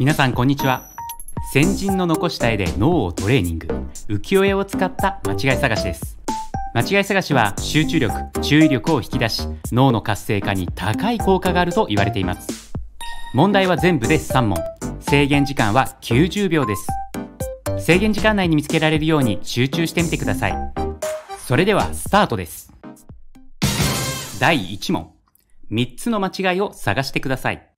皆さんこんにちは。先人の残した絵で脳をトレーニング。浮世絵を使った間違い探しです。間違い探しは集中力注意力を引き出し脳の活性化に高い効果があると言われています。問題は全部で3問。制限時間は90秒です。制限時間内に見つけられるように集中してみてください。それではスタートです。第1問。3つの間違いを探してください。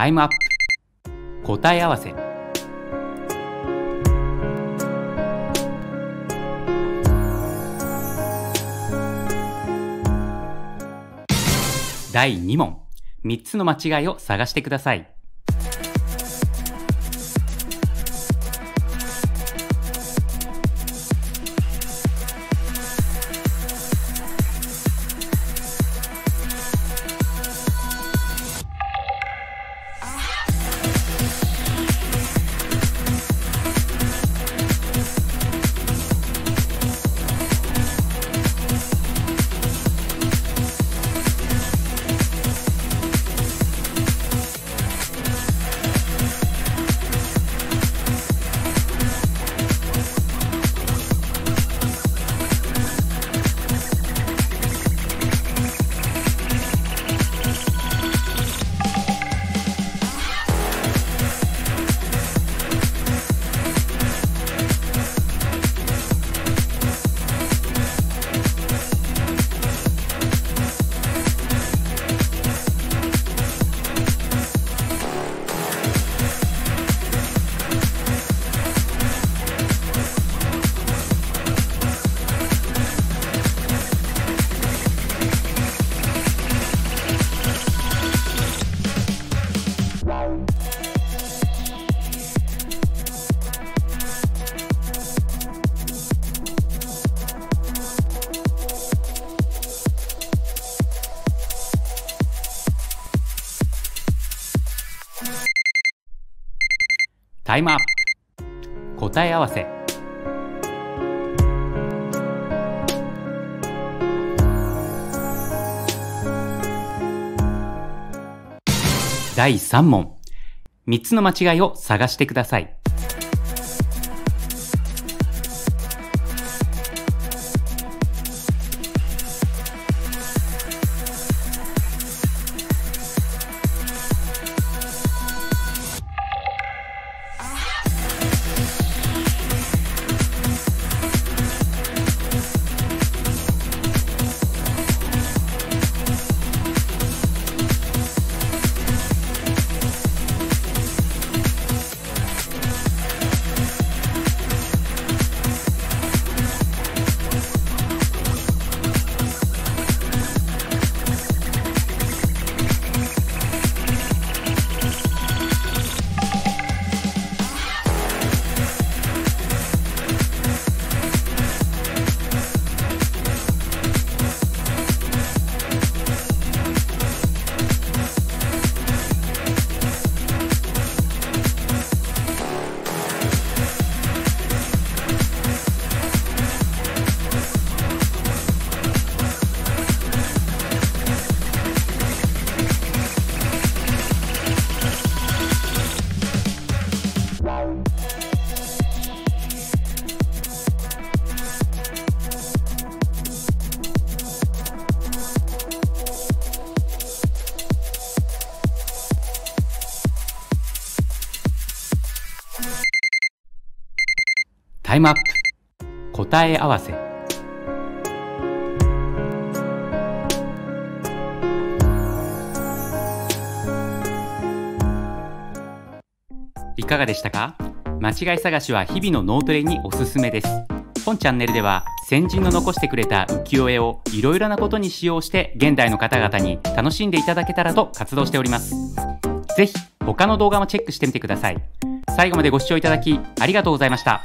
タイムアップ。答え合わせ。第2問。3つの間違いを探してください。タイムアップ。答え合わせ。第3問。3つの間違いを探してください。タイムアップ。答え合わせ。いかがでしたか？間違い探しは日々の脳トレにおすすめです。本チャンネルでは先人の残してくれた浮世絵をいろいろなことに使用して現代の方々に楽しんでいただけたらと活動しております。ぜひ他の動画もチェックしてみてください。最後までご視聴いただきありがとうございました。